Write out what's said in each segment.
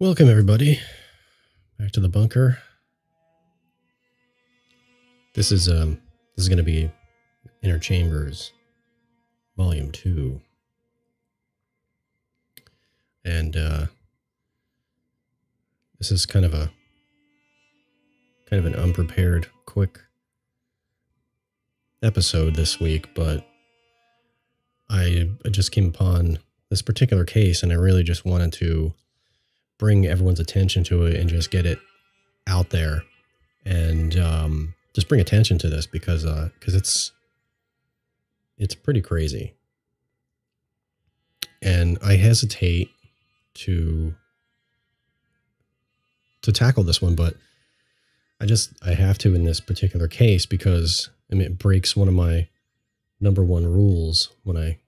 Welcome, everybody, back to the bunker. This is um, this is going to be Inner Chambers, Volume Two, and uh, this is kind of a kind of an unprepared, quick episode this week, but I, I just came upon this particular case, and I really just wanted to bring everyone's attention to it and just get it out there. And um, just bring attention to this because because uh, it's it's pretty crazy. And i hesitate to to tackle this one but i just i have to in this particular case because I mean, it breaks one of my number one rules when i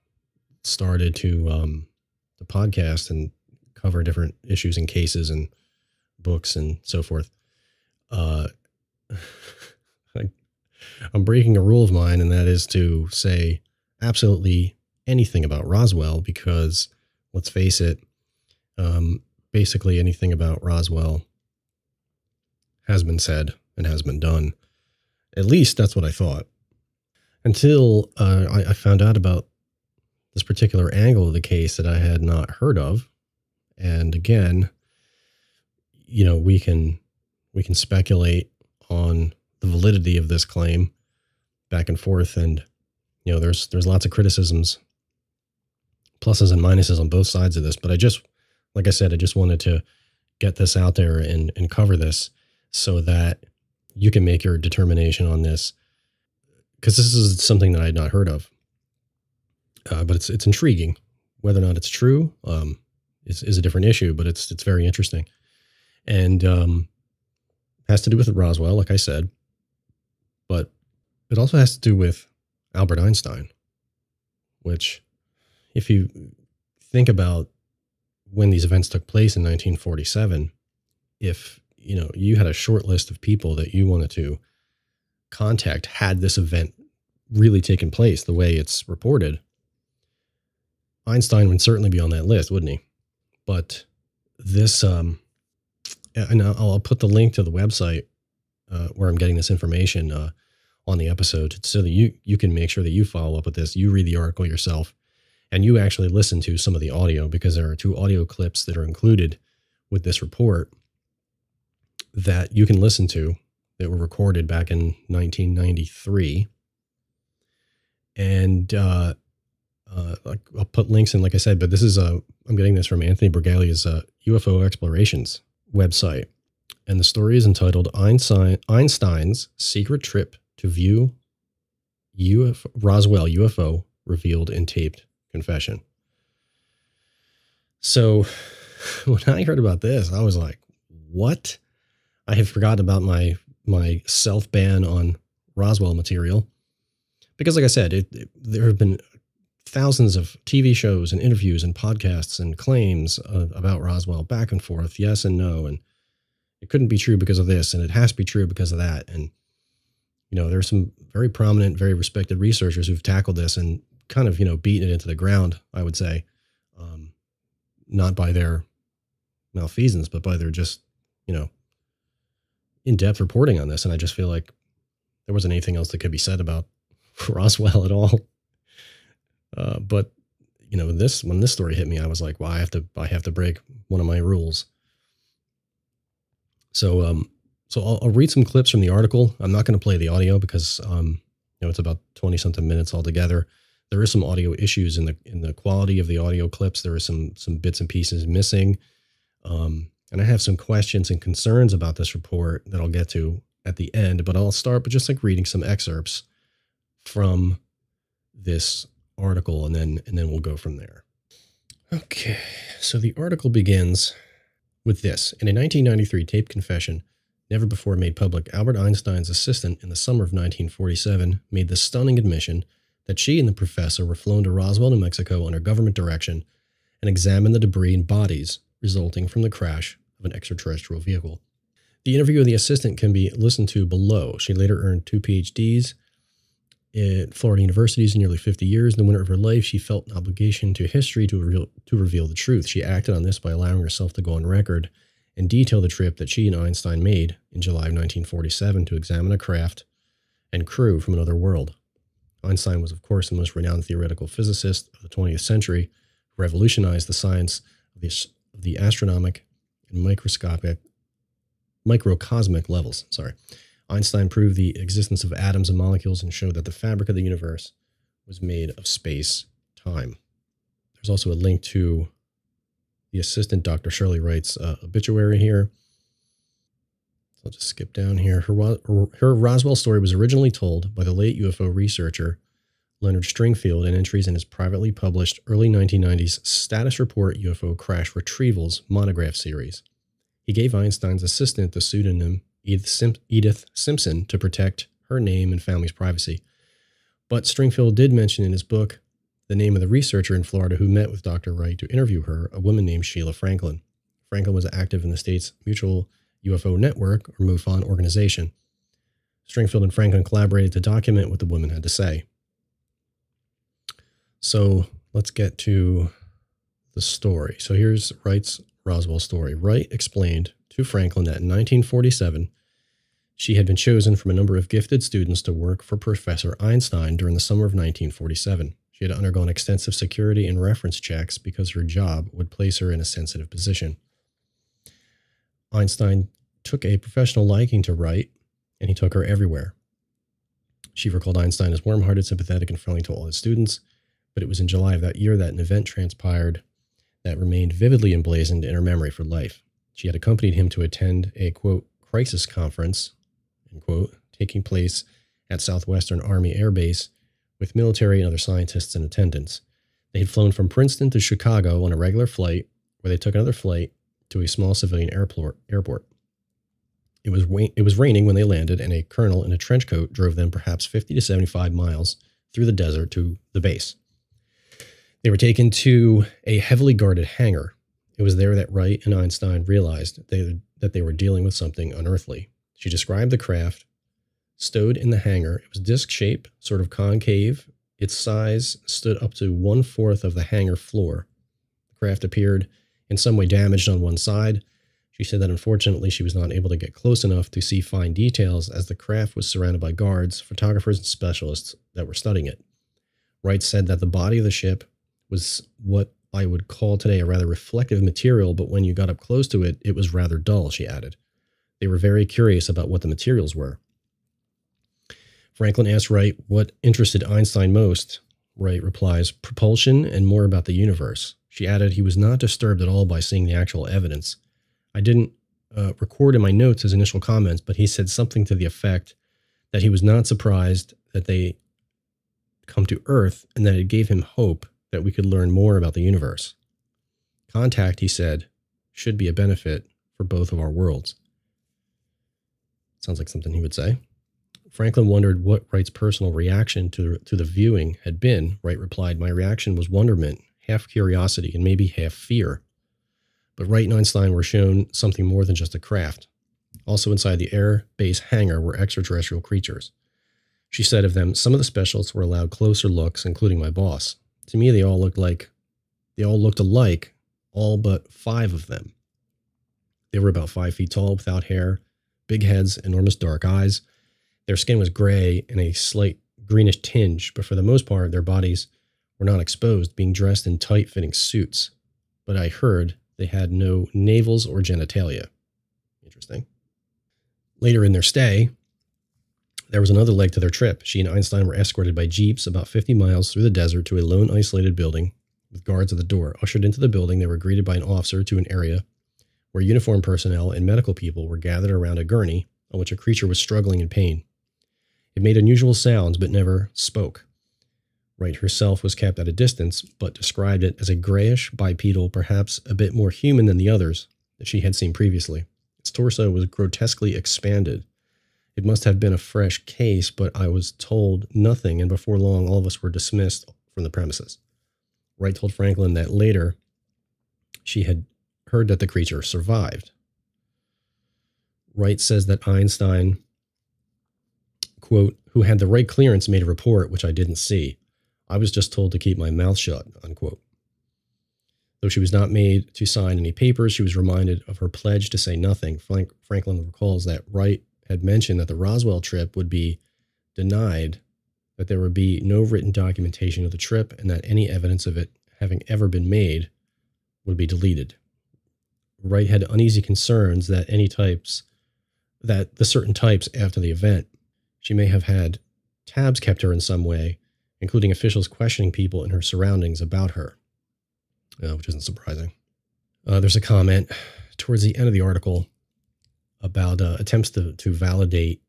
started to um the podcast and cover different issues and cases and books and so forth. Uh, I, I'm breaking a rule of mine, and that is to say absolutely anything about Roswell because let's face it, um, basically anything about Roswell has been said and has been done. At least that's what I thought. Until uh, I, I found out about this particular angle of the case that I had not heard of and again, you know, we can we can speculate on the validity of this claim back and forth and you know, there's there's lots of criticisms pluses and minuses on both sides of this, but I just like I said, I just wanted to get this out there and and cover this so that you can make your determination on this because this is something that I had not heard of. Uh, but it's it's intriguing whether or not it's true. Um, is, is a different issue, but it's it's very interesting, and um, has to do with Roswell, like I said, but it also has to do with Albert Einstein, which, if you think about when these events took place in 1947, if you know you had a short list of people that you wanted to contact had this event really taken place the way it's reported, Einstein would certainly be on that list, wouldn't he? But this, um, and I'll, put the link to the website uh, where I'm getting this information uh, on the episode so that you you can make sure that you follow up with this. You read the article yourself, and you actually listen to some of the audio because there are two audio clips that are included with this report that you can listen to that were recorded back in 1993. And uh, uh, I'll put links in, like I said, but this is a, I'm getting this from Anthony Bragalia's uh, UFO Explorations website. And the story is entitled Einstein, Einstein's Secret Trip to View UFO, Roswell UFO Revealed in Taped Confession. So when I heard about this, I was like, what? I had forgotten about my my self ban on Roswell material because, like I said, it, it, there have been thousands of TV shows and interviews and podcasts and claims uh, about Roswell back and forth, yes and no. And it couldn't be true because of this, and it has to be true because of that. And, you know, there's some very prominent, very respected researchers who've tackled this and kind of, you know, beaten it into the ground, I would say. Um, not by their malfeasance, but by their just, you know, in depth reporting on this. And I just feel like there wasn't anything else that could be said about Roswell at all. Uh, but you know, this when this story hit me, I was like, well, I have to I have to break one of my rules. So um, so I'll, I'll read some clips from the article. I'm not going to play the audio because um, you know, it's about 20 something minutes altogether. There is some audio issues in the in the quality of the audio clips. There are some some bits and pieces missing. Um, and I have some questions and concerns about this report that I'll get to at the end, but I'll start by just like reading some excerpts from this article and then and then we'll go from there. Okay, so the article begins with this. In a 1993 tape confession, never before made public, Albert Einstein's assistant in the summer of 1947 made the stunning admission that she and the professor were flown to Roswell, New Mexico under government direction and examined the debris and bodies resulting from the crash of an extraterrestrial vehicle. The interview of the assistant can be listened to below. She later earned two PhDs at Florida universities in nearly 50 years. In the winter of her life, she felt an obligation to history to reveal, to reveal the truth. She acted on this by allowing herself to go on record and detail the trip that she and Einstein made in July of 1947 to examine a craft and crew from another world. Einstein was, of course, the most renowned theoretical physicist of the 20th century, who revolutionized the science of the, of the astronomic and microscopic, microcosmic levels. Sorry. Einstein proved the existence of atoms and molecules and showed that the fabric of the universe was made of space time. There's also a link to the assistant, Dr. Shirley Wright's uh, obituary here. So I'll just skip down here. Her, her Roswell story was originally told by the late UFO researcher Leonard Stringfield in entries in his privately published early 1990s Status Report UFO Crash Retrievals monograph series. He gave Einstein's assistant the pseudonym Edith, Sim- Edith Simpson to protect her name and family's privacy. But Stringfield did mention in his book the name of the researcher in Florida who met with Dr. Wright to interview her, a woman named Sheila Franklin. Franklin was active in the state's Mutual UFO Network, or MUFON, organization. Stringfield and Franklin collaborated to document what the woman had to say. So let's get to the story. So here's Wright's Roswell story. Wright explained to Franklin that in 1947, she had been chosen from a number of gifted students to work for Professor Einstein during the summer of 1947. She had undergone extensive security and reference checks because her job would place her in a sensitive position. Einstein took a professional liking to Wright, and he took her everywhere. She recalled Einstein as warm hearted, sympathetic, and friendly to all his students, but it was in July of that year that an event transpired that remained vividly emblazoned in her memory for life. She had accompanied him to attend a quote crisis conference, end quote, taking place at Southwestern Army Air Base with military and other scientists in attendance. They had flown from Princeton to Chicago on a regular flight, where they took another flight to a small civilian airport. airport. It was it was raining when they landed, and a colonel in a trench coat drove them perhaps 50 to 75 miles through the desert to the base. They were taken to a heavily guarded hangar. It was there that Wright and Einstein realized they, that they were dealing with something unearthly. She described the craft stowed in the hangar. It was disc shaped, sort of concave. Its size stood up to one fourth of the hangar floor. The craft appeared in some way damaged on one side. She said that unfortunately she was not able to get close enough to see fine details as the craft was surrounded by guards, photographers, and specialists that were studying it. Wright said that the body of the ship was what I would call today a rather reflective material, but when you got up close to it, it was rather dull, she added. They were very curious about what the materials were. Franklin asked Wright what interested Einstein most. Wright replies, propulsion and more about the universe. She added he was not disturbed at all by seeing the actual evidence. I didn't uh, record in my notes his initial comments, but he said something to the effect that he was not surprised that they come to Earth and that it gave him hope that we could learn more about the universe. Contact, he said, should be a benefit for both of our worlds. Sounds like something he would say. Franklin wondered what Wright's personal reaction to, to the viewing had been. Wright replied, My reaction was wonderment half curiosity, and maybe half fear. But Wright and Einstein were shown something more than just a craft. Also inside the air base hangar were extraterrestrial creatures. She said of them, some of the specialists were allowed closer looks, including my boss. To me, they all looked like they all looked alike, all but five of them. They were about five feet tall, without hair, big heads, enormous dark eyes. Their skin was gray and a slight greenish tinge, but for the most part, their bodies were not exposed, being dressed in tight fitting suits, but I heard they had no navels or genitalia. Interesting. Later in their stay, there was another leg to their trip. She and Einstein were escorted by jeeps about 50 miles through the desert to a lone, isolated building with guards at the door. Ushered into the building, they were greeted by an officer to an area where uniformed personnel and medical people were gathered around a gurney on which a creature was struggling in pain. It made unusual sounds but never spoke. Wright herself was kept at a distance, but described it as a grayish bipedal, perhaps a bit more human than the others that she had seen previously. Its torso was grotesquely expanded. It must have been a fresh case, but I was told nothing, and before long, all of us were dismissed from the premises. Wright told Franklin that later she had heard that the creature survived. Wright says that Einstein quote, who had the right clearance made a report, which I didn't see. I was just told to keep my mouth shut, unquote. Though she was not made to sign any papers, she was reminded of her pledge to say nothing. Frank, Franklin recalls that Wright had mentioned that the Roswell trip would be denied, that there would be no written documentation of the trip, and that any evidence of it having ever been made would be deleted. Wright had uneasy concerns that any types, that the certain types after the event, she may have had tabs kept her in some way, including officials questioning people in her surroundings about her, uh, which isn't surprising. Uh, there's a comment towards the end of the article about uh, attempts to, to validate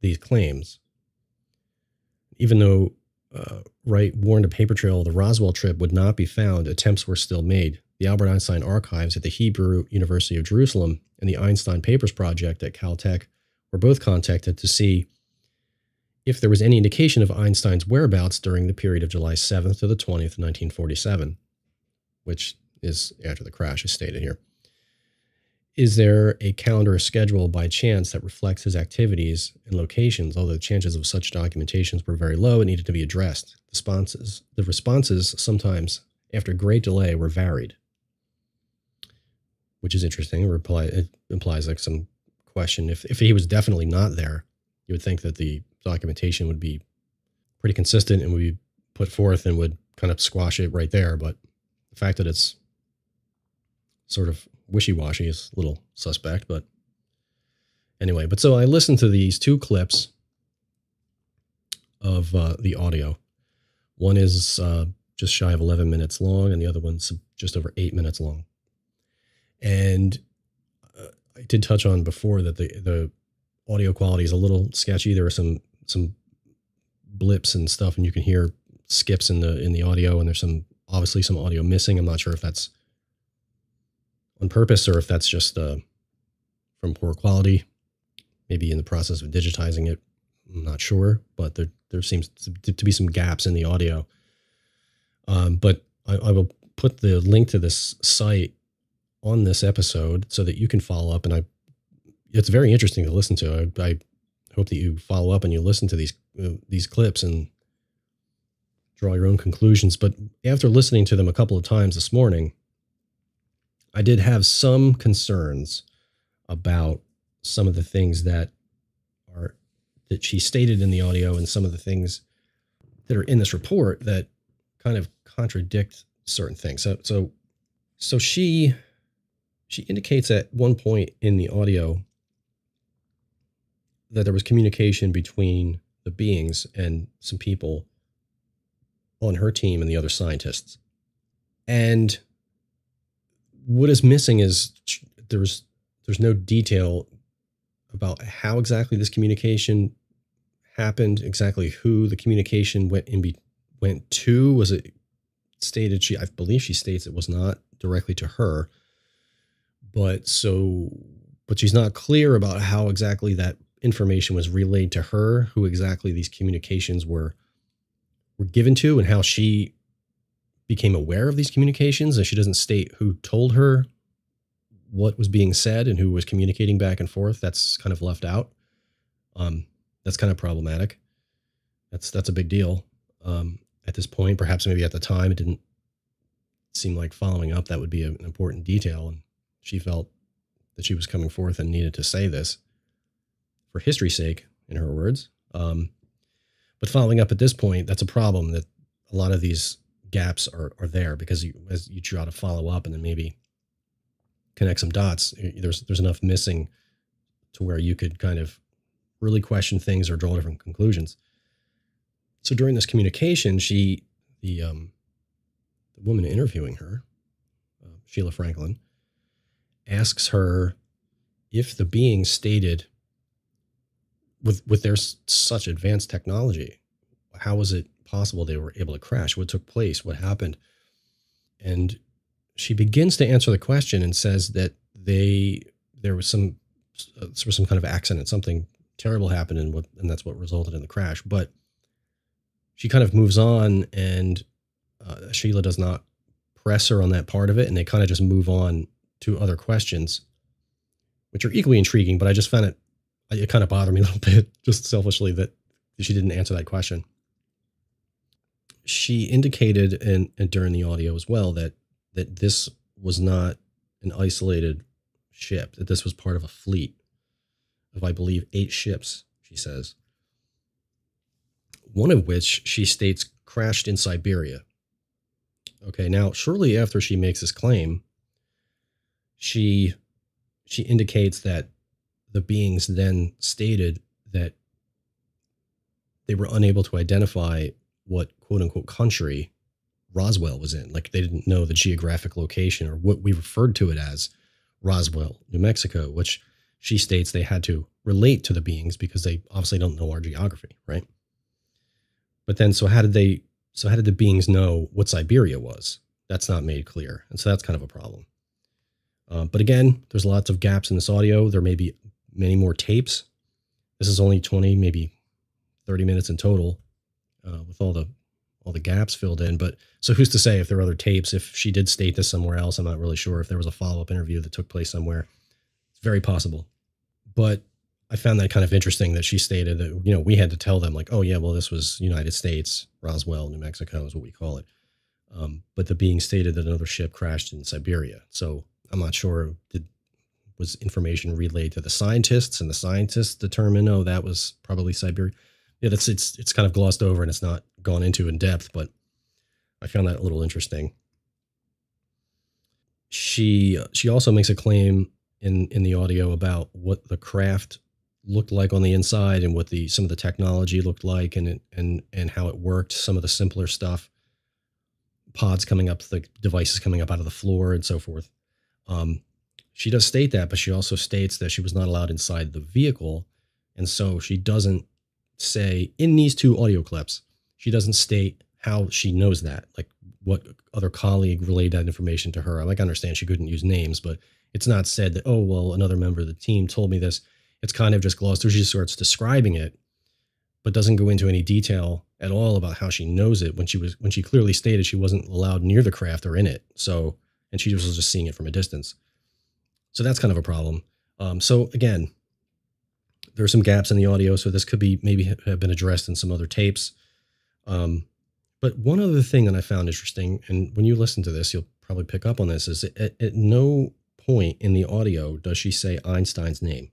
these claims. Even though uh, Wright warned a paper trail the Roswell trip would not be found, attempts were still made. The Albert Einstein Archives at the Hebrew University of Jerusalem and the Einstein Papers Project at Caltech were both contacted to see if there was any indication of Einstein's whereabouts during the period of July 7th to the 20th, 1947, which is after the crash, as stated here. Is there a calendar or schedule by chance that reflects his activities and locations? Although the chances of such documentations were very low, it needed to be addressed. The responses, the responses sometimes, after great delay, were varied, which is interesting. It, reply, it implies like some question. If, if he was definitely not there, you would think that the documentation would be pretty consistent and would be put forth and would kind of squash it right there. But the fact that it's sort of wishy-washy is a little suspect, but anyway. But so I listened to these two clips of uh, the audio. One is uh, just shy of 11 minutes long, and the other one's just over eight minutes long. And uh, I did touch on before that the the audio quality is a little sketchy. There are some some blips and stuff, and you can hear skips in the in the audio, and there's some obviously some audio missing. I'm not sure if that's on purpose or if that's just uh, from poor quality, maybe in the process of digitizing it. I'm not sure, but there, there seems to, be some gaps in the audio. Um, but I, I will put the link to this site on this episode so that you can follow up. And I, it's very interesting to listen to. I, I hope that you follow up and you listen to these uh, these clips and draw your own conclusions. But after listening to them a couple of times this morning, I did have some concerns about some of the things that are that she stated in the audio and some of the things that are in this report that kind of contradict certain things. So so so she she indicates at one point in the audio that there was communication between the beings and some people on her team and the other scientists. And what is missing is there's there's no detail about how exactly this communication happened, exactly who the communication went in be, went to. Was it stated she I believe she states it was not directly to her. But so but she's not clear about how exactly that information was relayed to her, who exactly these communications were were given to and how she became aware of these communications and she doesn't state who told her what was being said and who was communicating back and forth that's kind of left out. Um, that's kind of problematic. That's that's a big deal. Um, at this point perhaps maybe at the time it didn't seem like following up that would be an important detail and she felt that she was coming forth and needed to say this for history's sake in her words. Um, but following up at this point that's a problem that a lot of these gaps are, are there because you, as you try to follow up and then maybe connect some dots, there's there's enough missing to where you could kind of really question things or draw different conclusions. So during this communication, she the um, the woman interviewing her, uh, Sheila Franklin, asks her if the being stated with with their such advanced technology, how was it possible they were able to crash? What took place? What happened? And she begins to answer the question and says that they there was some uh, was some kind of accident, something terrible happened, and what and that's what resulted in the crash. But she kind of moves on, and uh, Sheila does not press her on that part of it, and they kind of just move on to other questions, which are equally intriguing. But I just found it it kind of bothered me a little bit, just selfishly, that she didn't answer that question. She indicated and, in during the audio as well that that this was not an isolated ship, that this was part of a fleet of, I believe, eight ships, she says. One of which she states crashed in Siberia. Okay, now, shortly after she makes this claim, she she indicates that the beings then stated that they were unable to identify what quote unquote country Roswell was in. Like they didn't know the geographic location or what we referred to it as Roswell, New Mexico, which she states they had to relate to the beings because they obviously don't know our geography, right? But then, so how did they, so how did the beings know what Siberia was? That's not made clear. And so that's kind of a problem. Uh, but again, there's lots of gaps in this audio. There may be many more tapes. This is only 20, maybe 30 minutes in total uh, with all the all the gaps filled in. But so who's to say if there are other tapes? If she did state this somewhere else, I'm not really sure. If there was a follow up interview that took place somewhere, it's very possible. But I found that kind of interesting that she stated that you know we had to tell them like, oh yeah, well this was United States, Roswell, New Mexico is what we call it. Um, but the being stated that another ship crashed in Siberia. So I'm not sure did was information relayed to the scientists and the scientists determined oh that was probably Siberia. Yeah, that's it's it's kind of glossed over and it's not gone into in depth, but I found that a little interesting. She she also makes a claim in in the audio about what the craft looked like on the inside and what the some of the technology looked like and and and how it worked. Some of the simpler stuff, pods coming up, the devices coming up out of the floor, and so forth. Um, she does state that, but she also states that she was not allowed inside the vehicle. And so she doesn't say in these two audio clips, she doesn't state how she knows that, like what other colleague relayed that information to her. I like understand she couldn't use names, but it's not said that, oh, well, another member of the team told me this. It's kind of just glossed through. She starts describing it, but doesn't go into any detail at all about how she knows it when she was when she clearly stated she wasn't allowed near the craft or in it. So and she was just seeing it from a distance. So that's kind of a problem. Um, so again, there are some gaps in the audio, so this could be maybe have been addressed in some other tapes. Um, but one other thing that I found interesting, and when you listen to this, you'll probably pick up on this, is at, at no point in the audio does she say Einstein's name.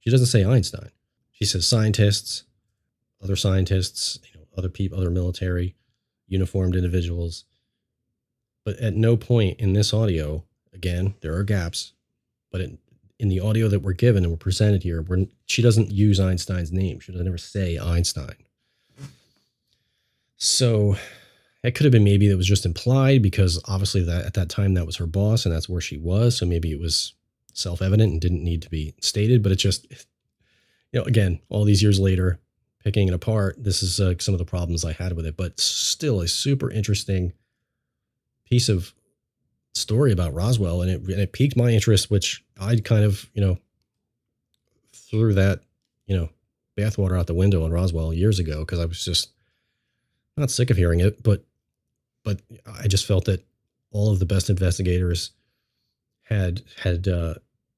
She doesn't say Einstein. She says scientists, other scientists, you know, other people, other military, uniformed individuals. But at no point in this audio, again, there are gaps, but in, in the audio that we're given and we're presented here, we're, she doesn't use Einstein's name. She doesn't ever say Einstein. So it could have been maybe that was just implied because obviously that at that time that was her boss and that's where she was. So maybe it was self-evident and didn't need to be stated. But it just, you know, again, all these years later, picking it apart, this is uh, some of the problems I had with it. But still, a super interesting piece of story about Roswell, and it, and it piqued my interest, which I kind of, you know, threw that, you know, bathwater out the window on Roswell years ago because I was just not sick of hearing it, but but I just felt that all of the best investigators had had uh,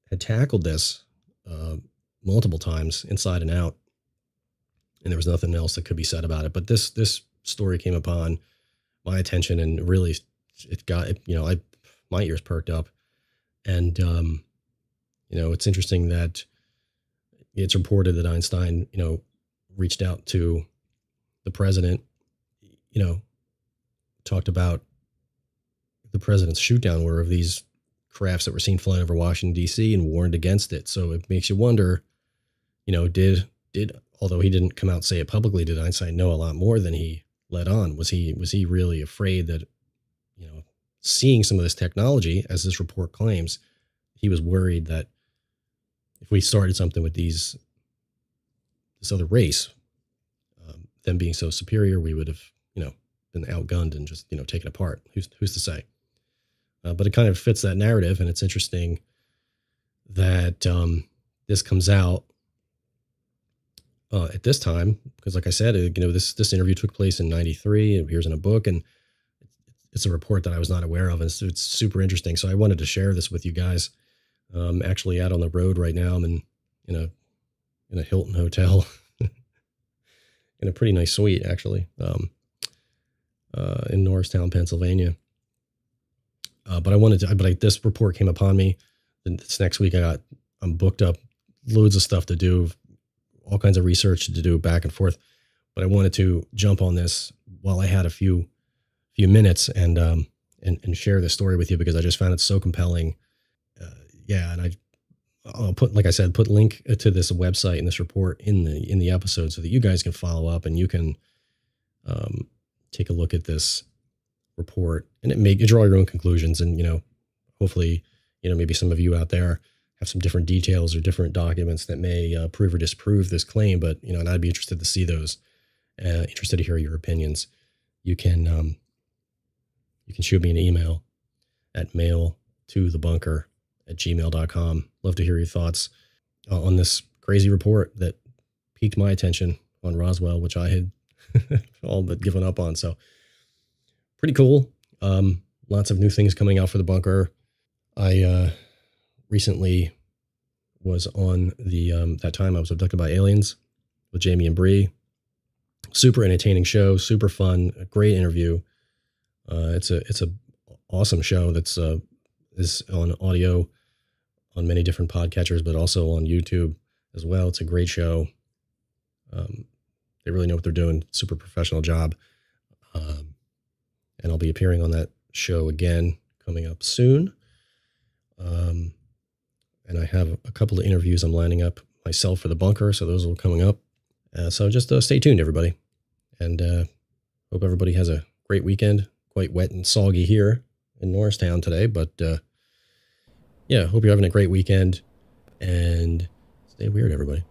had tackled this uh, multiple times inside and out, and there was nothing else that could be said about it. But this this story came upon my attention and really it got you know I my ears perked up, and um, you know it's interesting that it's reported that Einstein you know reached out to the president, you know, talked about the president's shoot down order of these crafts that were seen flying over Washington D.C. and warned against it. So it makes you wonder, you know, did did although he didn't come out say it publicly, did Einstein know a lot more than he let on? Was he was he really afraid that seeing some of this technology, as this report claims, he was worried that if we started something with these, this other race, um, them being so superior, we would have, you know, been outgunned and just, you know, taken apart. Who's, who's to say? Uh, but it kind of fits that narrative. And it's interesting that um, this comes out uh, at this time, because like I said, you know, this, this interview took place in 93. It appears in a book. And it's a report that I was not aware of. And it's, it's super interesting. So I wanted to share this with you guys. Um, actually out on the road right now. I'm in, in a, in a Hilton hotel in a pretty nice suite, actually, um, uh, in Norristown, Pennsylvania. Uh, but I wanted to, but I, this report came upon me. This next week, I got, I'm booked up, loads of stuff to do, all kinds of research to do back and forth. But I wanted to jump on this while I had a few, few minutes and, um, and, and share this story with you because I just found it so compelling. Uh, yeah. And I, I'll put, like I said, put link to this website and this report in the, in the episode so that you guys can follow up and you can, um, take a look at this report and it make draw your own conclusions and you know hopefully you know maybe some of you out there have some different details or different documents that may uh, prove or disprove this claim but you know and i'd be interested to see those uh, interested to hear your opinions you can um, you can shoot me an email at mail to the bunker at gmail.com love to hear your thoughts uh, on this crazy report that piqued my attention on roswell which i had all but given up on so pretty cool. Um, lots of new things coming out for the bunker. I uh, recently was on the um, that time I was abducted by aliens with Jamie and Bree. Super entertaining show, super fun, great interview. Uh, it's a it's a awesome show that's uh, is on audio on many different podcatchers, but also on YouTube as well. It's a great show. Um, they really know what they're doing. Super professional job. Um, and I'll be appearing on that show again coming up soon. Um, and I have a couple of interviews I'm lining up myself for the bunker, so those will be coming up. Uh, so just uh, stay tuned, everybody, and uh, hope everybody has a great weekend. Quite wet and soggy here in Norristown today, but uh, yeah, hope you're having a great weekend and stay weird, everybody.